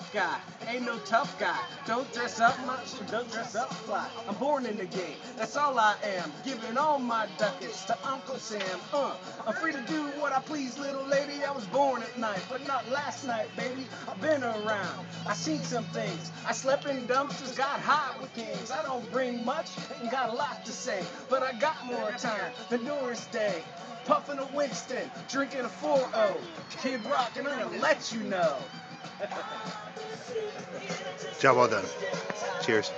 rough guy, ain't no tough guy. Don't dress up much, don't dress up fly. I'm born in the game, that's all I am. Giving all my ducats to Uncle Sam. Uh, I'm free to do what I please, little lady. I was born at night, but not last night, baby. I've been around, I seen some things. I slept in dumpsters, got high with kings. I don't bring much, and got a lot to say, but I got more time than Doris Day. Puffing a Winston, drinking a 4-0. Kid Rock, and I'm gonna let you know. Job well done. Cheers.